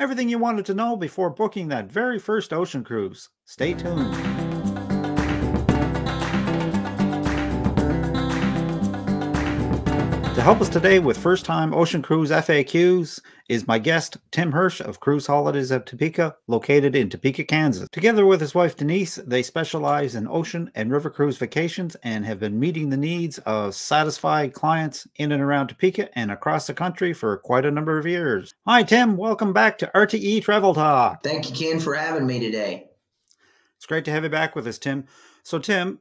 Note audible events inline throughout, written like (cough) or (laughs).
Everything you wanted to know before booking that very first ocean cruise. Stay tuned. Help us today with first time ocean cruise FAQs is my guest, Tim Hersh of Cruise Holidays of Topeka, located in Topeka, Kansas. Together with his wife Denise, they specialize in ocean and river cruise vacations and have been meeting the needs of satisfied clients in and around Topeka and across the country for quite a number of years. Hi, Tim. Welcome back to RTE Travel Talk. Thank you, Ken, for having me today. It's great to have you back with us, Tim. So, Tim,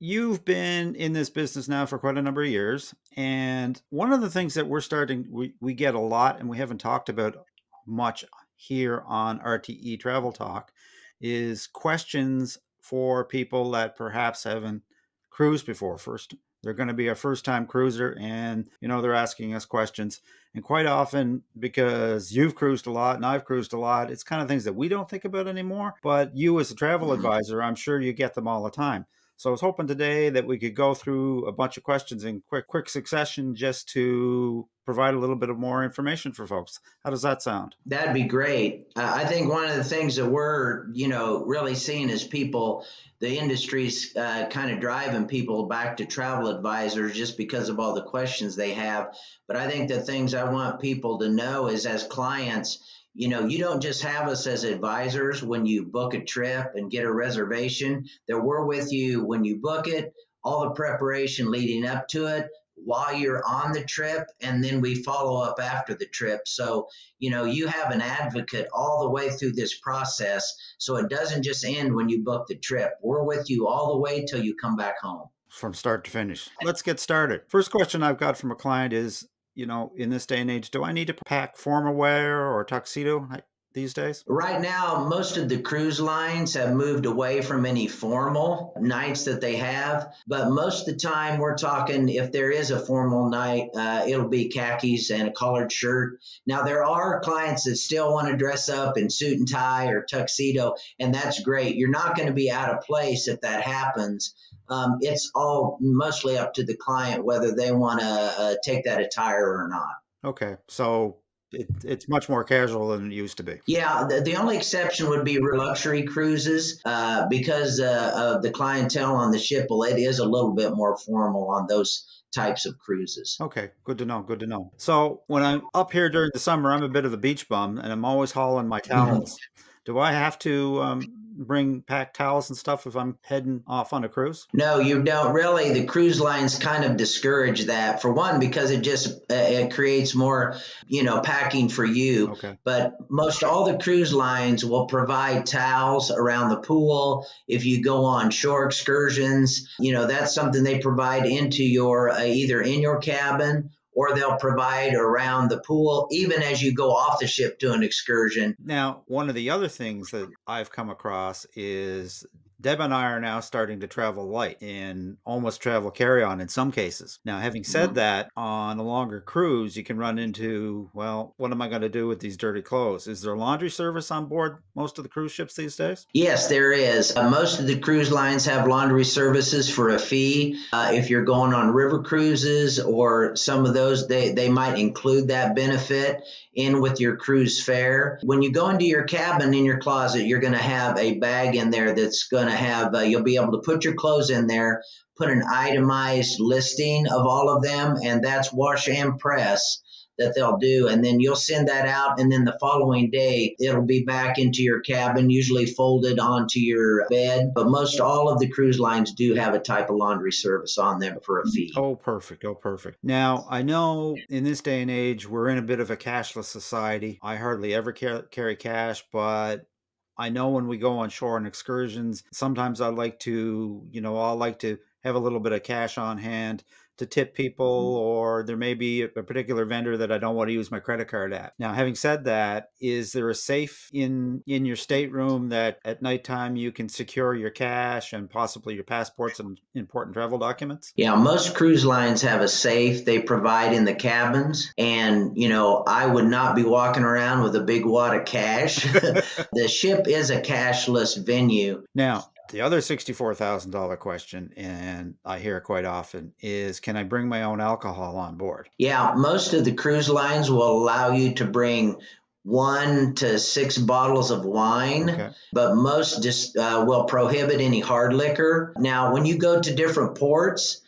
you've been in this business now for quite a number of years and one of the things that we're starting we, we get a lot and we haven't talked about much here on rte travel talk is questions for people that perhaps haven't cruised before. First they're going to be a first time cruiser and you know they're asking us questions. And quite often because you've cruised a lot and i've cruised a lot it's kind of things that we don't think about anymore but you as a travel mm-hmm. advisor i'm sure you get them all the time so I was hoping today that we could go through a bunch of questions in quick quick succession just to provide a little bit of more information for folks. How does that sound? That'd be great. Uh, I think one of the things that we're, you know, really seeing is people, the industry's uh, kind of driving people back to travel advisors just because of all the questions they have. But I think the things I want people to know is as clients, you know, you don't just have us as advisors when you book a trip and get a reservation, that we're with you when you book it, all the preparation leading up to it, while you're on the trip, and then we follow up after the trip. So, you know, you have an advocate all the way through this process. So it doesn't just end when you book the trip. We're with you all the way till you come back home. From start to finish. Let's get started. First question I've got from a client is you know, in this day and age, do I need to pack formal wear or tuxedo these days? Right now, most of the cruise lines have moved away from any formal nights that they have. But most of the time, we're talking if there is a formal night, uh, it'll be khakis and a collared shirt. Now, there are clients that still want to dress up in suit and tie or tuxedo, and that's great. You're not going to be out of place if that happens um, it's all mostly up to the client whether they want to uh, take that attire or not. Okay, so it, it's much more casual than it used to be. Yeah, the, the only exception would be luxury cruises uh, because uh, of the clientele on the ship. Well, it is a little bit more formal on those types of cruises. Okay, good to know. Good to know. So when I'm up here during the summer, I'm a bit of a beach bum, and I'm always hauling my towels. Mm-hmm. Do I have to um, bring pack towels and stuff if I'm heading off on a cruise? No, you don't really. The cruise lines kind of discourage that for one because it just uh, it creates more, you know, packing for you. Okay. But most all the cruise lines will provide towels around the pool. If you go on shore excursions, you know that's something they provide into your uh, either in your cabin or they'll provide around the pool, even as you go off the ship to an excursion. Now, one of the other things that I've come across is Deb and I are now starting to travel light and almost travel carry on in some cases. Now, having said mm-hmm. that, on a longer cruise, you can run into, well, what am I going to do with these dirty clothes? Is there laundry service on board most of the cruise ships these days? Yes, there is. Uh, most of the cruise lines have laundry services for a fee. Uh, if you're going on river cruises or some of those, they, they might include that benefit in with your cruise fare. When you go into your cabin in your closet, you're going to have a bag in there that's going to have, uh, you'll be able to put your clothes in there, put an itemized listing of all of them, and that's wash and press that they'll do. And then you'll send that out. And then the following day, it'll be back into your cabin, usually folded onto your bed. But most all of the cruise lines do have a type of laundry service on them for a fee. Oh, perfect. Oh, perfect. Now, I know in this day and age, we're in a bit of a cashless society. I hardly ever carry cash, but I know when we go on shore on excursions, sometimes I like to, you know, I like to have a little bit of cash on hand to tip people mm-hmm. or there may be a particular vendor that I don't want to use my credit card at. Now, having said that, is there a safe in in your stateroom that at nighttime you can secure your cash and possibly your passports and important travel documents? Yeah, most cruise lines have a safe they provide in the cabins and, you know, I would not be walking around with a big wad of cash. (laughs) (laughs) the ship is a cashless venue. Now, the other $64,000 question, and I hear it quite often, is can I bring my own alcohol on board? Yeah, most of the cruise lines will allow you to bring one to six bottles of wine, Okay. but most just uh, will prohibit any hard liquor. Now, when you go to different ports,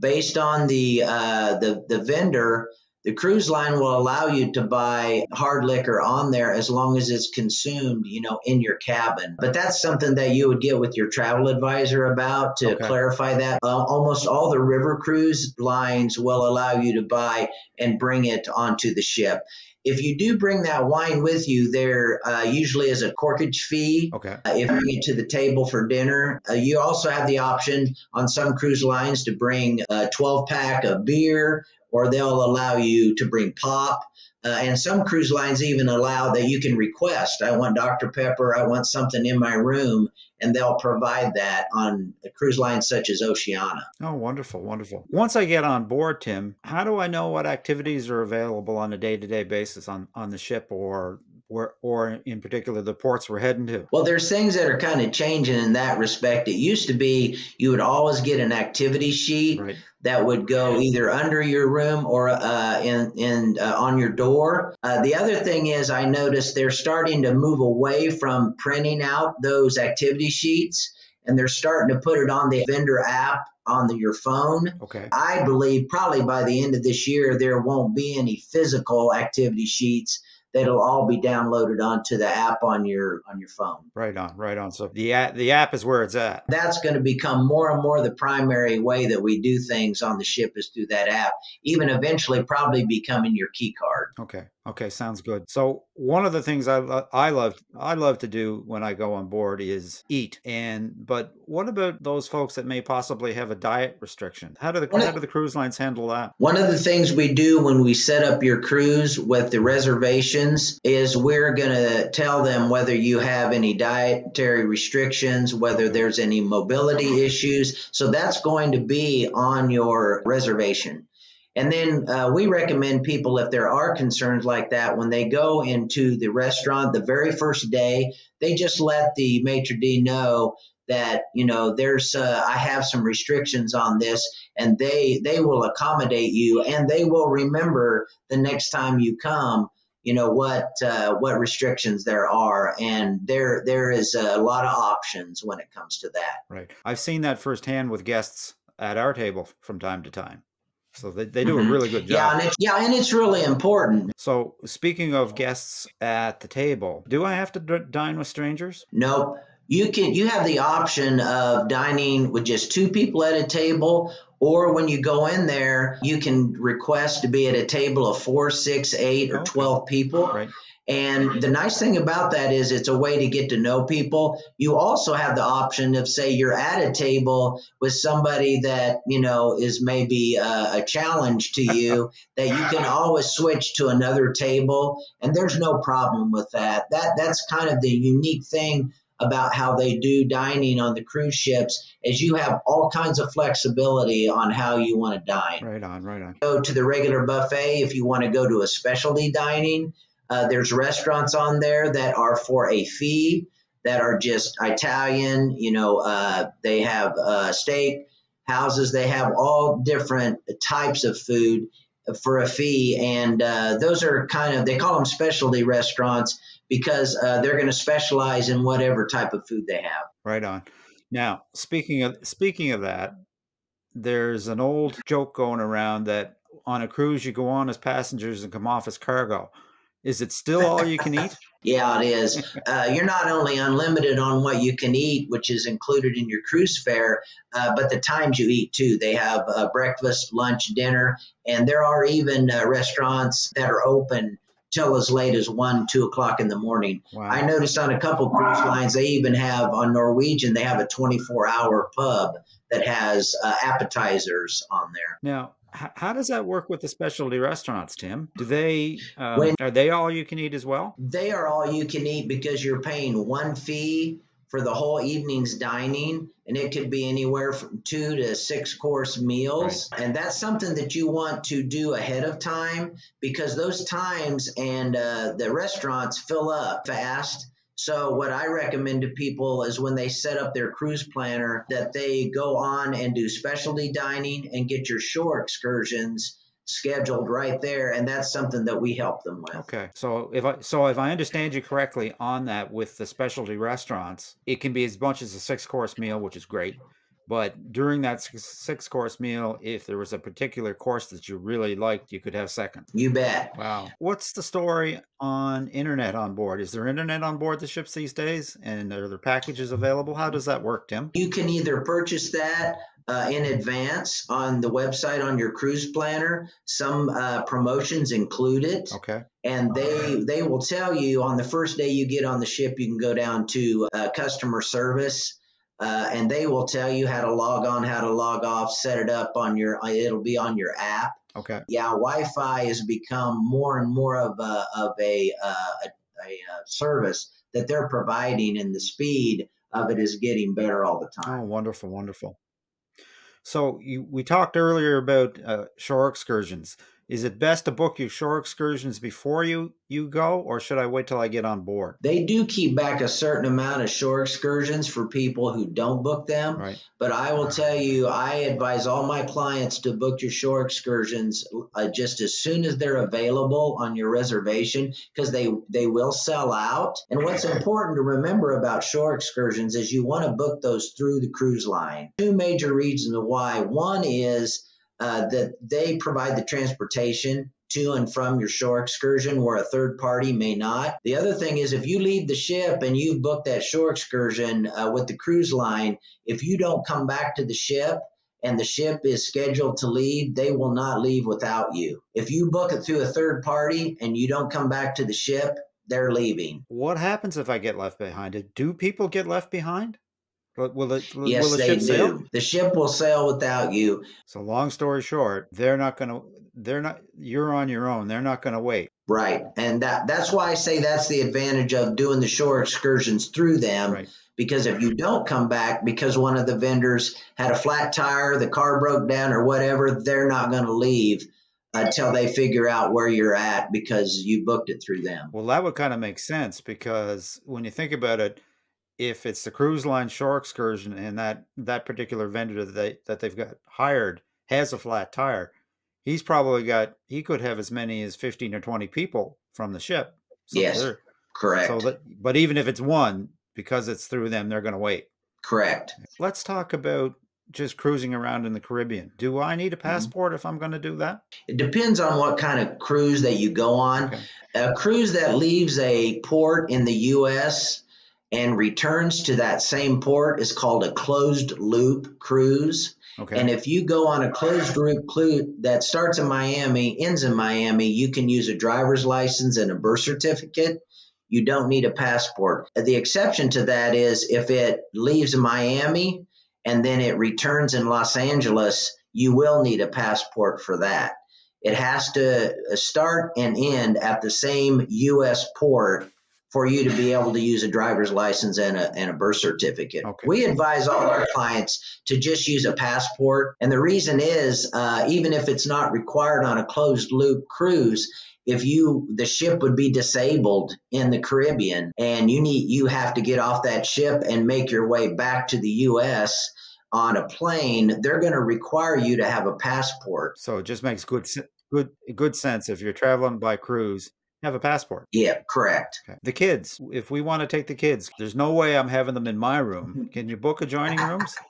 based on the uh, the the vendor, the cruise line will allow you to buy hard liquor on there as long as it's consumed, you know, in your cabin. But that's something that you would get with your travel advisor about to Okay. clarify that. Uh, almost all the river cruise lines will allow you to buy and bring it onto the ship. If you do bring that wine with you, there uh, usually is a corkage fee Okay. uh, if you bring it to the table for dinner. Uh, you also have the option on some cruise lines to bring a 12 pack of beer, or they'll allow you to bring pop. Uh, and some cruise lines even allow that you can request, I want Dr. Pepper, I want something in my room, and they'll provide that on a cruise lines such as Oceania. Oh, wonderful, wonderful. Once I get on board, Tim, how do I know what activities are available on a day-to-day basis on on the ship, or where, or in particular the ports we're heading to? Well, there's things that are kind of changing in that respect. It used to be you would always get an activity sheet Right. That would go either under your room or uh, in in uh, on your door. Uh, the other thing is, I noticed they're starting to move away from printing out those activity sheets, and they're starting to put it on the vendor app on the, your phone. Okay. I believe probably by the end of this year there won't be any physical activity sheets. That'll all be downloaded onto the app on your on your phone. Right on. Right on. So the app, the app is where it's at. that's going to become more and more the primary way that we do things on the ship is through that app, even eventually probably becoming your key card. Okay. Okay. Sounds mm-hmm. good. So one of the things I lo- I love I love to do when I go on board is eat. And but what about those folks that may possibly have a diet restriction? How do the how do the cruise lines handle that? One of the things we do when we set up your cruise with the reservations is we're going to tell them whether you have any dietary restrictions, whether there's any mobility issues. So that's going to be on your reservation. And then uh, we recommend people, if there are concerns like that, when they go into the restaurant the very first day, they just let the maitre d' know that you know there's uh, I have some restrictions on this, and they they will accommodate you, and they will remember the next time you come. You know what uh, what restrictions there are, and there there is a lot of options when it comes to that. Right. I've seen that firsthand with guests at our table from time to time. So they, they do Mhm. a really good job. Yeah, and it's, yeah, and it's really important. So speaking of guests at the table, do I have to d- dine with strangers? Nope. You can you have the option of dining with just two people at a table, or when you go in there, you can request to be at a table of four, six, eight, or Okay. twelve people. Right. And the nice thing about that is it's a way to get to know people. You also have the option of say you're at a table with somebody that, you know, is maybe a, a challenge to you (laughs) that you can always switch to another table and there's no problem with that. That that's kind of the unique thing about how they do dining on the cruise ships is you have all kinds of flexibility on how you want to dine Right on, right on. go to the regular buffet if you want to go to a specialty dining. Uh, there's restaurants on there that are for a fee that are just Italian. You know, uh, they have uh, steak houses. They have all different types of food for a fee, and uh, those are kind of they call them specialty restaurants because uh, they're going to specialize in whatever type of food they have. Right on. Now, speaking of speaking of that, there's an old joke going around that on a cruise you go on as passengers and come off as cargo. Is it still all you can eat? (laughs) Yeah, it is. Uh, you're not only unlimited on what you can eat, which is included in your cruise fare, uh, but the times you eat too. They have uh, breakfast, lunch, dinner, and there are even uh, restaurants that are open till as late as one, two o'clock in the morning. Wow. I noticed on a couple cruise lines, they even have on Norwegian, they have a 24 hour pub that has uh, appetizers on there. Now, how does that work with the specialty restaurants, Tim? Do they um, When- are they all you can eat as well? They are all you can eat because you're paying one fee for the whole evening's dining, and it could be anywhere from two to six course meals. And that's something that you want to do ahead of time because those times and uh, the restaurants fill up fast. So, what I recommend to people is when they set up their cruise planner, that they go on and do specialty dining and get your shore excursions scheduled right there, and that's something that we help them with. Okay, so if I so if I understand you correctly on that with the specialty restaurants, it can be as much as a six course meal, which is great. But during that six course meal, if there was a particular course that you really liked, you could have second. You bet. Wow. What's the story on internet on board? Is there internet on board the ships these days? And are there packages available? How does that work, Tim? You can either purchase that uh, in advance on the website on your cruise planner. Some uh, promotions include it. Okay. And they they will tell you on the first day you get on the ship, you can go down to uh, customer service uh, and they will tell you how to log on, how to log off, set it up on your. It'll be on your app. Okay. Yeah, Wi-Fi has become more and more of a of a, uh, a, a uh, service that they're providing, and the speed of it is getting better all the time. Oh, wonderful, wonderful. So you, we talked earlier about uh, shore excursions is it best to book your shore excursions before you you go or should i wait till i get on board? They do keep back a certain amount of shore excursions for people who don't book them. Right. But i will tell you i advise all my clients to book your shore excursions uh, just as soon as they're available on your reservation because they they will sell out. And what's important to remember about shore excursions is you want to book those through the cruise line. Two major reasons why. One is uh, that they provide the transportation to and from your shore excursion where a third party may not. The other thing is if you leave the ship and you've booked that shore excursion uh, with the cruise line, if you don't come back to the ship, and the ship is scheduled to leave, they will not leave without you. If you book it through a third party and you don't come back to the ship, they're leaving. What happens if I get left behind? Do people get left behind? Will it? Yes, will the they ship do. sail? The ship will sail without you. So, long story short, they're not going to. They're not. You're on your own. They're not going to wait. Right, and that that's why I say that's the advantage of doing the shore excursions through them. Right. Because if you don't come back because one of the vendors had a flat tire, the car broke down, or whatever, they're not going to leave until they figure out where you're at because you booked it through them. Well, that would kind of make sense because when you think about it, if it's the cruise line shore excursion and that that particular vendor that they that they've got hired has a flat tire, he's probably got he could have as many as 15 or 20 people from the ship. So yes. Correct. So that, but even if it's one because it's through them they're going to wait. Correct. Let's talk about just cruising around in the Caribbean. Do I need a mm-hmm. passport mm-hmm. if I'm going to do that? It depends on what kind of cruise that you go on. Okay. A cruise that leaves a port in the US and returns to that same port is called a closed loop cruise. Okay. And if you go on a closed loop cruise that starts in Miami, ends in Miami, you can use a driver's license and a birth certificate. You don't need a passport. The exception to that is if it leaves Miami and then it returns in Los Angeles, you will need a passport for that. It has to uh, start and end at the same U.S. port for you to be able to use a driver's license and a, and a birth certificate. Okay. We advise all our clients to just use a passport. And the reason is, uh, even if it's not required on a closed loop cruise, if you the ship would be disabled in the Caribbean and you need you have to get off that ship and make your way back to the US on a plane, they're going to require you to have a passport. So it just makes good good good sense if you're traveling by cruise have a passport. Yeah, correct. Okay. The kids, if we want to take the kids, there's no way I'm having them in my room. Mm-hmm. Can you book adjoining rooms? (laughs)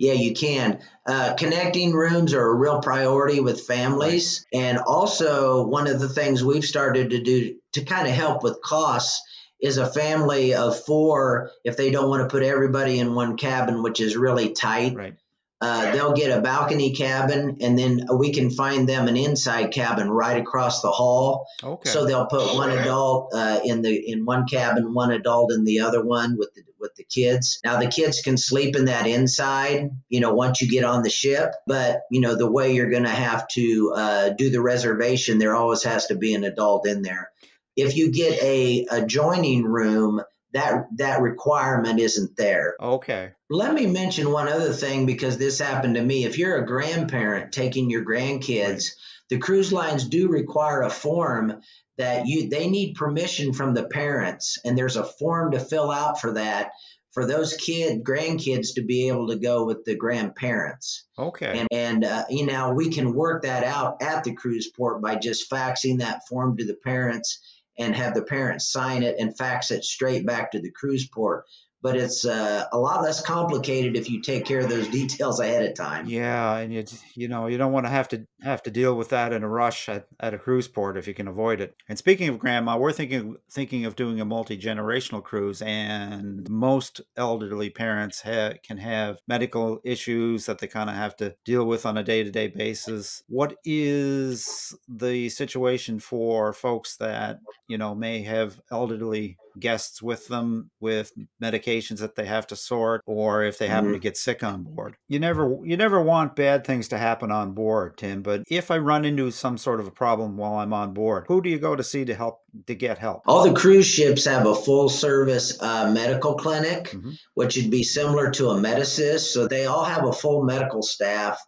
Yeah, you can. Uh, connecting rooms are a real priority with families. Right. And also, one of the things we've started to do to kind of help with costs is a family of four, if they don't want to put everybody in one cabin, which is really tight. Right. Uh, they'll get a balcony cabin, and then we can find them an inside cabin right across the hall. Okay. So they'll put one adult uh, in the in one cabin, one adult in the other one with the with the kids. Now the kids can sleep in that inside, you know, once you get on the ship. But you know, the way you're going to have to uh, do the reservation, there always has to be an adult in there. If you get a adjoining room, that that requirement isn't there. Okay. Let me mention one other thing because this happened to me. If you're a grandparent taking your grandkids, the cruise lines do require a form that you they need permission from the parents and there's a form to fill out for that for those kid grandkids to be able to go with the grandparents. Okay. And, and uh, you know, we can work that out at the cruise port by just faxing that form to the parents and have the parents sign it and fax it straight back to the cruise port but it's uh, a lot less complicated if you take care of those (laughs) details ahead of time. Yeah, and you you know you don't want to have to have to deal with that in a rush at, at a cruise port if you can avoid it. And speaking of grandma, we're thinking thinking of doing a multi generational cruise, and most elderly parents ha- can have medical issues that they kind of have to deal with on a day to day basis. What is the situation for folks that you know may have elderly guests with them with medications that they have to sort or if they happen mm-hmm. to get sick on board. You never you never want bad things to happen on board, Tim, but if I run into some sort of a problem while I'm on board, who do you go to see to help to get help? All the cruise ships have a full service uh, medical clinic, mm-hmm. which would be similar to a Medassist. So they all have a full medical staff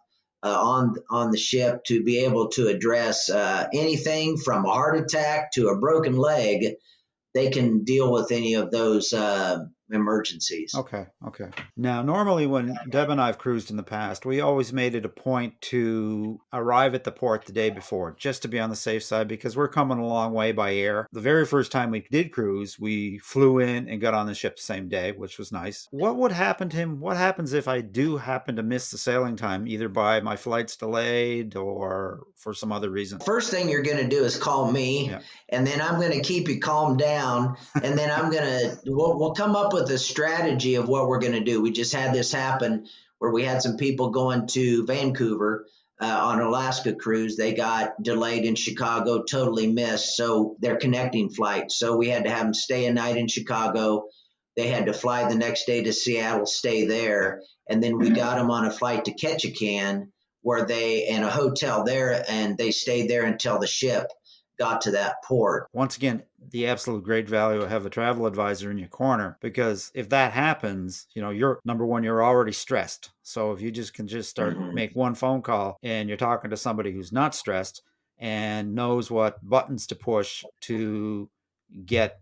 uh, on on the ship to be able to address uh, anything from a heart attack to a broken leg they can deal with any of those uh, emergencies. Okay, okay. Now, normally when Deb and I've cruised in the past, we always made it a point to arrive at the port the day before, just to be on the safe side, because we're coming a long way by air. The very first time we did cruise, we flew in and got on the ship the same day, which was nice. What would happen to him? What happens if I do happen to miss the sailing time, either by my flight's delayed or for some other reason? First thing you're going to do is call me, yeah. and then I'm going to keep you calm down, and then I'm going to we'll, we'll come up with with a strategy of what we're going to do. We just had this happen where we had some people going to Vancouver uh, on Alaska cruise. They got delayed in Chicago, totally missed. So they're connecting flight. So we had to have them stay a night in Chicago. They had to fly the next day to Seattle, stay there, and then we got them on a flight to Ketchikan, where they in a hotel there, and they stayed there until the ship got to that port. Once again, the absolute great value of have a travel advisor in your corner because if that happens, you know, you're number one, you're already stressed. So if you just can just start mm-hmm. make one phone call and you're talking to somebody who's not stressed and knows what buttons to push to get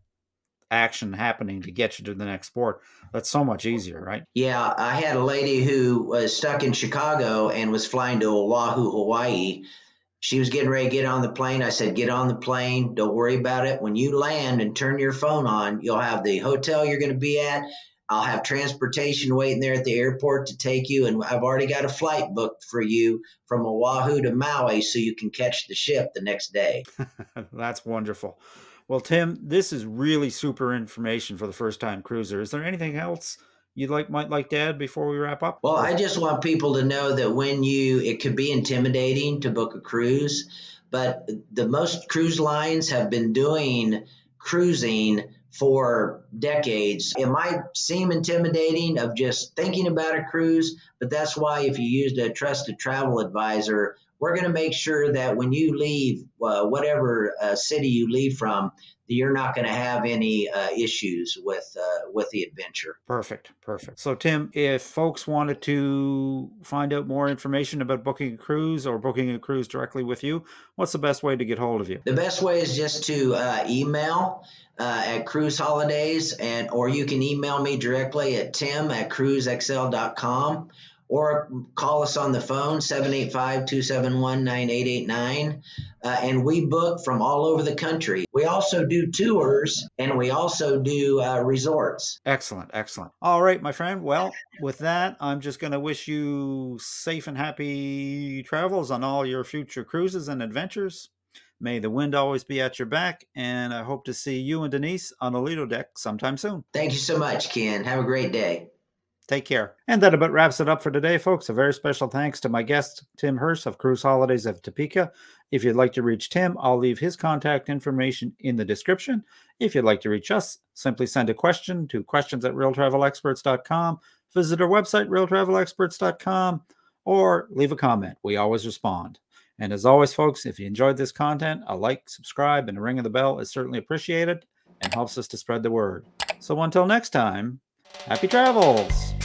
action happening to get you to the next port. That's so much easier, right? Yeah, I had a lady who was stuck in Chicago and was flying to Oahu, Hawaii she was getting ready to get on the plane. I said, Get on the plane. Don't worry about it. When you land and turn your phone on, you'll have the hotel you're going to be at. I'll have transportation waiting there at the airport to take you. And I've already got a flight booked for you from Oahu to Maui so you can catch the ship the next day. (laughs) That's wonderful. Well, Tim, this is really super information for the first time cruiser. Is there anything else you'd like might like to add before we wrap up? Well, I just want people to know that when you it could be intimidating to book a cruise, but the most cruise lines have been doing cruising for decades. It might seem intimidating of just thinking about a cruise, but that's why if you used a trusted travel advisor, we're going to make sure that when you leave, uh, whatever uh, city you leave from, you're not going to have any uh, issues with uh, with the adventure. Perfect, perfect. So, Tim, if folks wanted to find out more information about booking a cruise or booking a cruise directly with you, what's the best way to get hold of you? The best way is just to uh, email. Uh, at cruise holidays and or you can email me directly at tim at cruisexl.com or call us on the phone 785-271-9889 uh, and we book from all over the country we also do tours and we also do uh, resorts excellent excellent all right my friend well with that i'm just going to wish you safe and happy travels on all your future cruises and adventures May the wind always be at your back, and I hope to see you and Denise on the Lido deck sometime soon. Thank you so much, Ken. Have a great day. Take care. And that about wraps it up for today, folks. A very special thanks to my guest, Tim Hersh of Cruise Holidays of Topeka. If you'd like to reach Tim, I'll leave his contact information in the description. If you'd like to reach us, simply send a question to questions at realtravelexperts.com, visit our website, realtravelexperts.com, or leave a comment. We always respond. And as always, folks, if you enjoyed this content, a like, subscribe, and a ring of the bell is certainly appreciated and helps us to spread the word. So until next time, happy travels!